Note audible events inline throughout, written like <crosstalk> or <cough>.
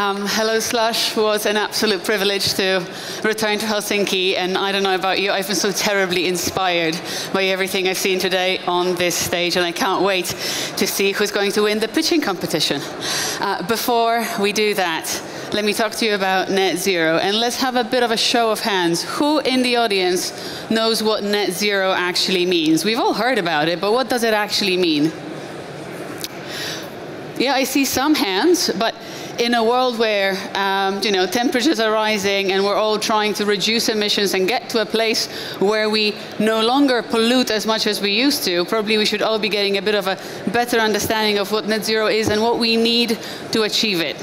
Um, hello, Slush. It was an absolute privilege to return to Helsinki. And I don't know about you, I've been so terribly inspired by everything I've seen today on this stage. And I can't wait to see who's going to win the pitching competition. Uh, before we do that, let me talk to you about net zero. And let's have a bit of a show of hands. Who in the audience knows what net zero actually means? We've all heard about it, but what does it actually mean? Yeah, I see some hands, but in a world where um, you know temperatures are rising and we're all trying to reduce emissions and get to a place where we no longer pollute as much as we used to, probably we should all be getting a bit of a better understanding of what net zero is and what we need to achieve it.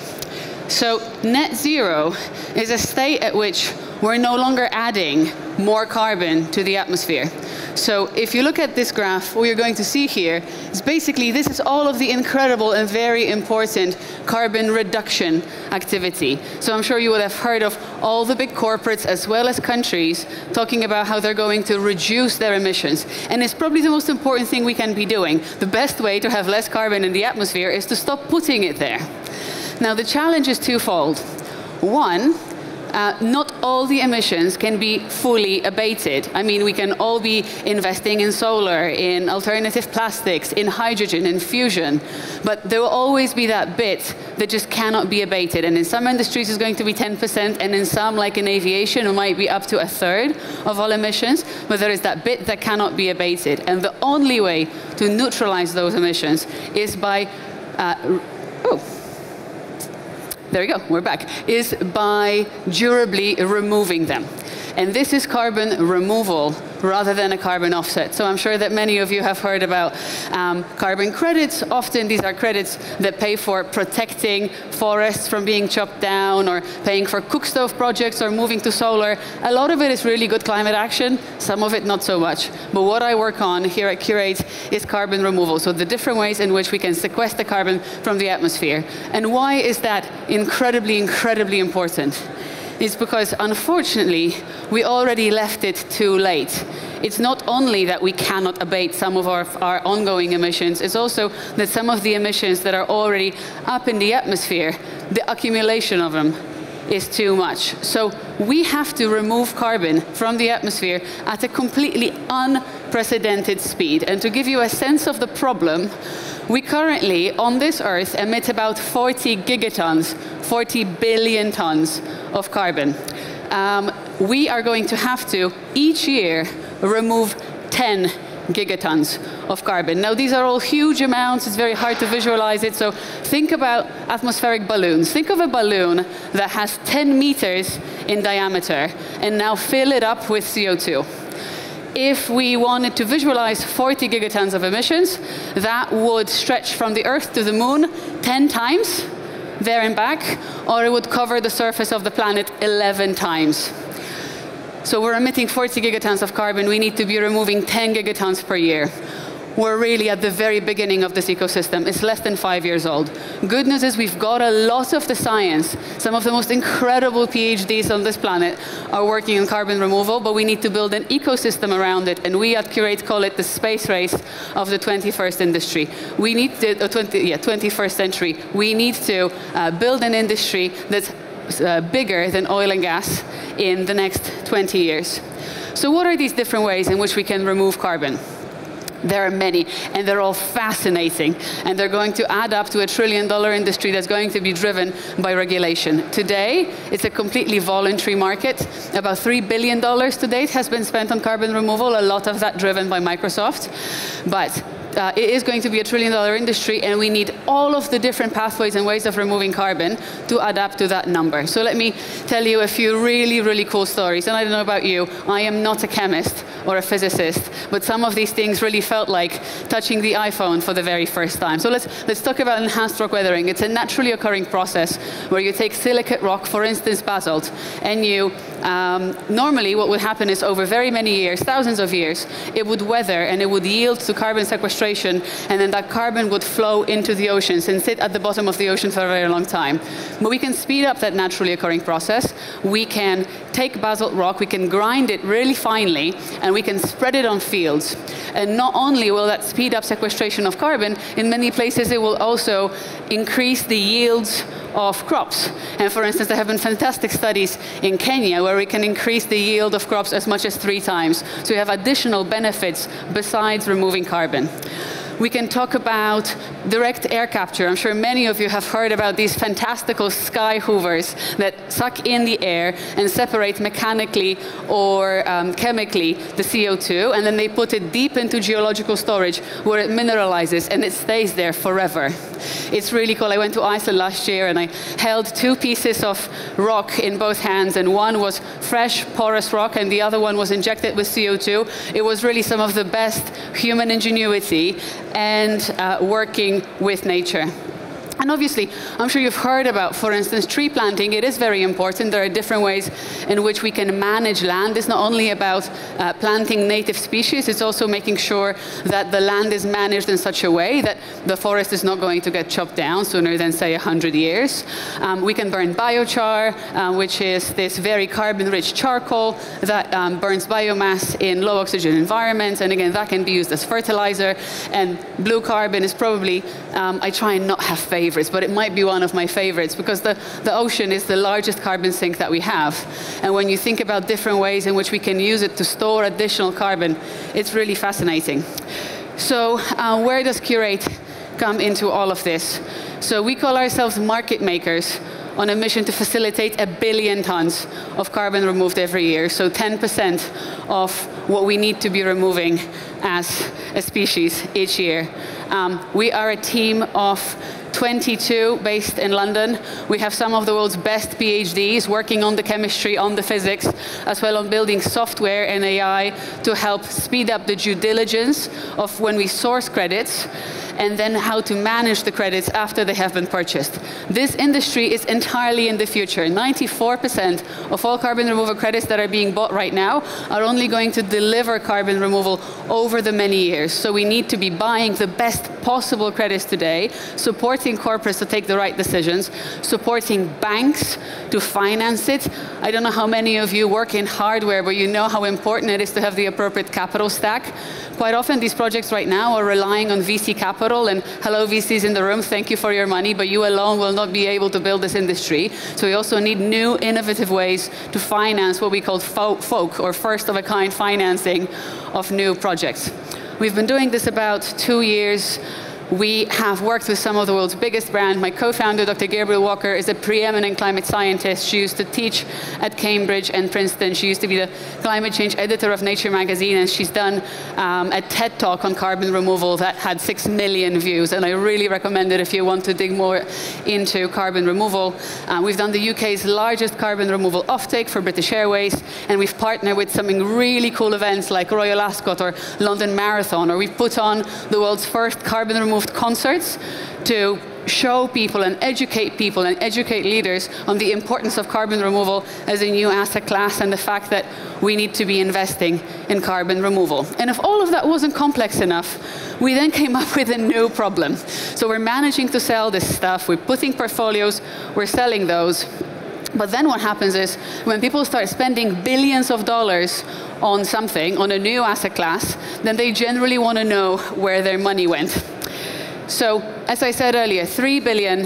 So net zero is a state at which we're no longer adding more carbon to the atmosphere. So if you look at this graph, what you're going to see here is basically this is all of the incredible and very important carbon reduction activity. So I'm sure you will have heard of all the big corporates as well as countries talking about how they're going to reduce their emissions. And it's probably the most important thing we can be doing. The best way to have less carbon in the atmosphere is to stop putting it there. Now the challenge is twofold. One, uh, not all the emissions can be fully abated. I mean, we can all be investing in solar, in alternative plastics, in hydrogen, in fusion, but there will always be that bit that just cannot be abated. And in some industries, it's going to be 10%, and in some, like in aviation, it might be up to a third of all emissions, but there is that bit that cannot be abated. And the only way to neutralize those emissions is by, uh, oh, there we go, we're back, is by durably removing them. And this is carbon removal rather than a carbon offset. So I'm sure that many of you have heard about um, carbon credits. Often these are credits that pay for protecting forests from being chopped down or paying for cook stove projects or moving to solar. A lot of it is really good climate action, some of it not so much. But what I work on here at CUR8 is carbon removal. So the different ways in which we can sequester carbon from the atmosphere. And why is that incredibly, incredibly important? Is because unfortunately we already left it too late. It's not only that we cannot abate some of our, our ongoing emissions, it's also that some of the emissions that are already up in the atmosphere, the accumulation of them is too much. So we have to remove carbon from the atmosphere at a completely unprecedented speed. And to give you a sense of the problem, we currently, on this Earth, emit about 40 gigatons, 40 billion tons of carbon. Um, we are going to have to, each year, remove 10 gigatons of carbon. Now, these are all huge amounts. It's very hard to visualize it. So think about atmospheric balloons. Think of a balloon that has 10 meters in diameter, and now fill it up with CO2 if we wanted to visualize 40 gigatons of emissions, that would stretch from the Earth to the Moon 10 times, there and back, or it would cover the surface of the planet 11 times. So we're emitting 40 gigatons of carbon. We need to be removing 10 gigatons per year we're really at the very beginning of this ecosystem. It's less than five years old. Good news is we've got a lot of the science. Some of the most incredible PhDs on this planet are working on carbon removal, but we need to build an ecosystem around it. And we at CUR8 call it the space race of the 21st industry. We need to, uh, 20, yeah, 21st century. We need to uh, build an industry that's uh, bigger than oil and gas in the next 20 years. So what are these different ways in which we can remove carbon? There are many, and they're all fascinating. And they're going to add up to a trillion dollar industry that's going to be driven by regulation. Today, it's a completely voluntary market. About $3 billion to date has been spent on carbon removal, a lot of that driven by Microsoft. But uh, it is going to be a trillion dollar industry and we need all of the different pathways and ways of removing carbon to adapt to that number. So let me tell you a few really, really cool stories. And I don't know about you, I am not a chemist or a physicist, but some of these things really felt like touching the iPhone for the very first time. So let's, let's talk about enhanced rock weathering. It's a naturally occurring process where you take silicate rock, for instance basalt, and you, um, normally what would happen is over very many years, thousands of years, it would weather and it would yield to carbon sequestration sequestration, and then that carbon would flow into the oceans and sit at the bottom of the ocean for a very long time. But we can speed up that naturally occurring process. We can take basalt rock, we can grind it really finely, and we can spread it on fields. And not only will that speed up sequestration of carbon, in many places it will also increase the yields of crops. And for instance, there have been fantastic studies in Kenya where we can increase the yield of crops as much as three times. So we have additional benefits besides removing carbon we can talk about direct air capture. I'm sure many of you have heard about these fantastical sky hoovers that suck in the air and separate mechanically or um, chemically the CO2, and then they put it deep into geological storage where it mineralizes and it stays there forever. It's really cool. I went to Iceland last year and I held two pieces of rock in both hands, and one was fresh, porous rock, and the other one was injected with CO2. It was really some of the best human ingenuity and uh, working with nature. And obviously, I'm sure you've heard about, for instance, tree planting. It is very important. There are different ways in which we can manage land. It's not only about uh, planting native species, it's also making sure that the land is managed in such a way that the forest is not going to get chopped down sooner than, say, 100 years. Um, we can burn biochar, uh, which is this very carbon-rich charcoal that um, burns biomass in low oxygen environments. And again, that can be used as fertilizer. And blue carbon is probably, um, I try and not have faith favorites, but it might be one of my favorites because the, the ocean is the largest carbon sink that we have. And when you think about different ways in which we can use it to store additional carbon, it's really fascinating. So uh, where does CUR8 come into all of this? So we call ourselves market makers on a mission to facilitate a billion tons of carbon removed every year, so 10% of what we need to be removing as a species each year. Um, we are a team of 22 based in London. We have some of the world's best PhDs working on the chemistry, on the physics, as well on building software and AI to help speed up the due diligence of when we source credits and then how to manage the credits after they have been purchased. This industry is entirely in the future. 94% of all carbon removal credits that are being bought right now are only going to deliver carbon removal over the many years. So we need to be buying the best possible credits today, supporting corporates to take the right decisions, supporting banks to finance it. I don't know how many of you work in hardware, but you know how important it is to have the appropriate capital stack. Quite often these projects right now are relying on VC capital and hello VCs in the room, thank you for your money, but you alone will not be able to build this industry. So we also need new innovative ways to finance what we call FOAK or first of a kind financing of new projects. We've been doing this about two years we have worked with some of the world's biggest brands. My co-founder, Dr. Gabrielle Walker, is a preeminent climate scientist. She used to teach at Cambridge and Princeton. She used to be the climate change editor of Nature magazine, and she's done um, a TED talk on carbon removal that had six million views. And I really recommend it if you want to dig more into carbon removal. Uh, we've done the UK's largest carbon removal offtake for British Airways, and we've partnered with some really cool events like Royal Ascot or London Marathon, or we've put on the world's first carbon removal moved concerts to show people and educate people and educate leaders on the importance of carbon removal as a new asset class and the fact that we need to be investing in carbon removal. And if all of that wasn't complex enough, we then came up <laughs> with a new problem. So we're managing to sell this stuff, we're putting portfolios, we're selling those. But then what happens is when people start spending billions of dollars on something, on a new asset class, then they generally want to know where their money went. So as I said earlier, 3 billion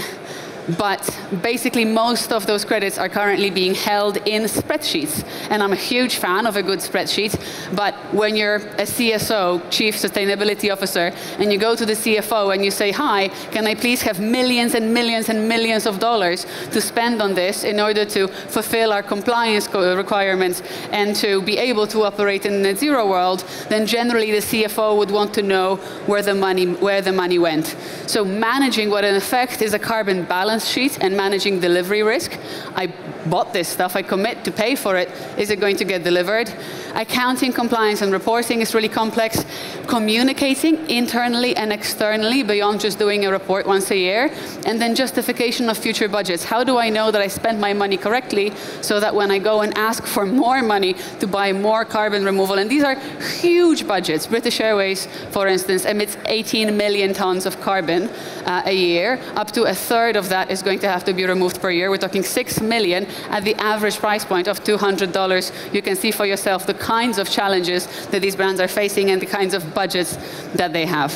but basically most of those credits are currently being held in spreadsheets. And I'm a huge fan of a good spreadsheet, but when you're a CSO, Chief Sustainability Officer, and you go to the CFO and you say, hi, can I please have millions and millions and millions of dollars to spend on this in order to fulfill our compliance requirements and to be able to operate in a net zero world, then generally the CFO would want to know where the money, where the money went. So managing what in effect is a carbon balance balance sheet and managing delivery risk. I bought this stuff, I commit to pay for it. Is it going to get delivered? Accounting, compliance, and reporting is really complex. Communicating internally and externally beyond just doing a report once a year. And then justification of future budgets. How do I know that I spent my money correctly so that when I go and ask for more money to buy more carbon removal, and these are huge budgets. British Airways, for instance, emits 18 million tons of carbon uh, a year. Up to a third of that is going to have to be removed per year. We're talking 6 million at the average price point of $200. You can see for yourself the kinds of challenges that these brands are facing and the kinds of budgets that they have.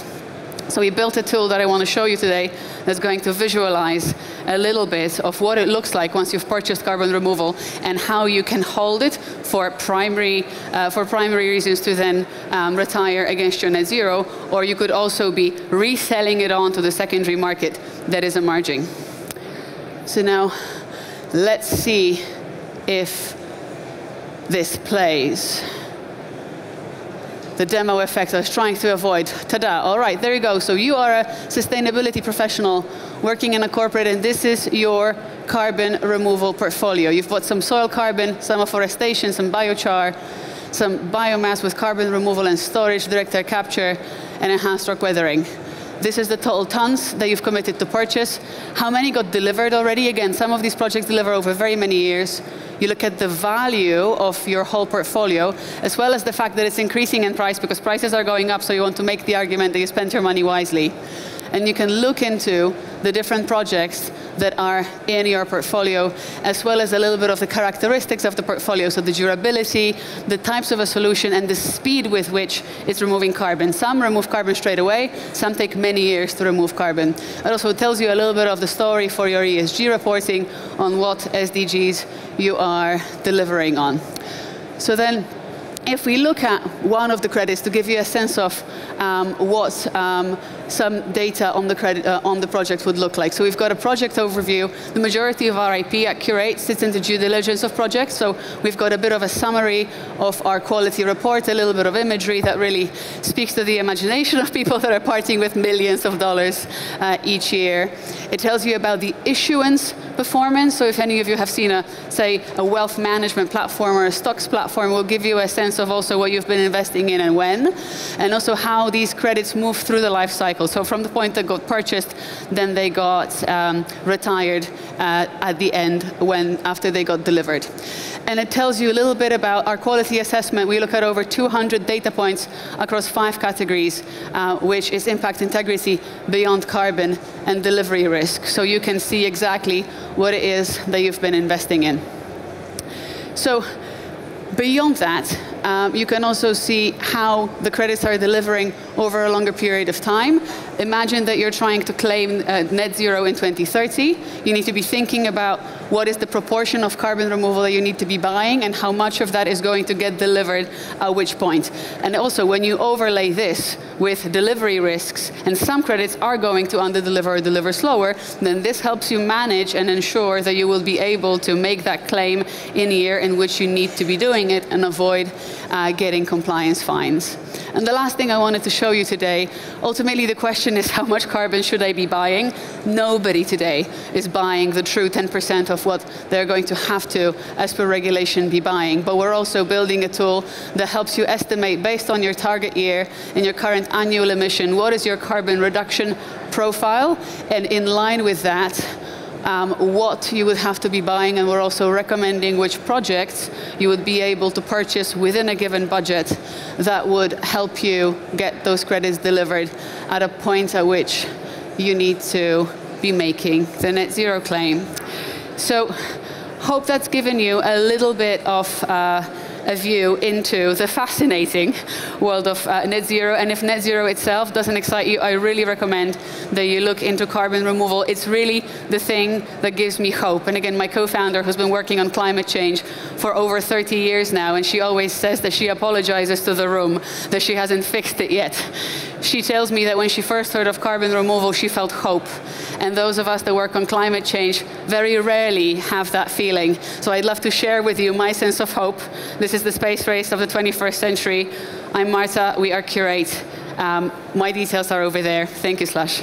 So we built a tool that I want to show you today that's going to visualize a little bit of what it looks like once you've purchased carbon removal and how you can hold it for primary, uh, for primary reasons to then um, retire against your net zero, or you could also be reselling it on to the secondary market that is emerging. So now let's see if this plays the demo effect I was trying to avoid. Ta-da, all right, there you go. So you are a sustainability professional working in a corporate and this is your carbon removal portfolio. You've bought some soil carbon, some afforestation, some biochar, some biomass with carbon removal and storage, direct air capture, and enhanced rock weathering. This is the total tons that you've committed to purchase. How many got delivered already? Again, some of these projects deliver over very many years. You look at the value of your whole portfolio, as well as the fact that it's increasing in price because prices are going up, so you want to make the argument that you spent your money wisely. And you can look into the different projects that are in your portfolio, as well as a little bit of the characteristics of the portfolio, so the durability, the types of a solution, and the speed with which it's removing carbon. Some remove carbon straight away, some take many years to remove carbon. It also tells you a little bit of the story for your ESG reporting on what SDGs you are delivering on. So then, if we look at one of the credits to give you a sense of um, what um, some data on the, credit, uh, on the project would look like. So we've got a project overview. The majority of our IP at CUR8 sits in the due diligence of projects. So we've got a bit of a summary of our quality report, a little bit of imagery that really speaks to the imagination of people that are parting with millions of dollars uh, each year. It tells you about the issuance performance. So if any of you have seen a, say, a wealth management platform or a stocks platform, will give you a sense of also what you've been investing in and when, and also how these credits move through the life cycle cycle. So from the point that got purchased, then they got um, retired uh, at the end when after they got delivered. And it tells you a little bit about our quality assessment. We look at over 200 data points across five categories, uh, which is impact integrity, beyond carbon, and delivery risk. So you can see exactly what it is that you've been investing in. So beyond that, um, you can also see how the credits are delivering over a longer period of time. Imagine that you're trying to claim uh, net zero in 2030. You need to be thinking about what is the proportion of carbon removal that you need to be buying and how much of that is going to get delivered at which point. And also, when you overlay this with delivery risks, and some credits are going to under-deliver or deliver slower, then this helps you manage and ensure that you will be able to make that claim in a year in which you need to be doing it and avoid uh, getting compliance fines. And the last thing I wanted to show you today, ultimately the question is how much carbon should I be buying? Nobody today is buying the true 10% of what they're going to have to, as per regulation, be buying. But we're also building a tool that helps you estimate based on your target year and your current annual emission, what is your carbon reduction profile? And in line with that, um, what you would have to be buying, and we're also recommending which projects you would be able to purchase within a given budget that would help you get those credits delivered at a point at which you need to be making the net zero claim. So hope that's given you a little bit of uh, a view into the fascinating world of uh, net zero. And if net zero itself doesn't excite you, I really recommend that you look into carbon removal. It's really the thing that gives me hope. And again, my co-founder, who's been working on climate change for over 30 years now, and she always says that she apologizes to the room that she hasn't fixed it yet. She tells me that when she first heard of carbon removal, she felt hope. And those of us that work on climate change very rarely have that feeling. So I'd love to share with you my sense of hope. This is the space race of the 21st century. I'm Marta, we are CUR8. Um, my details are over there. Thank you, Slush.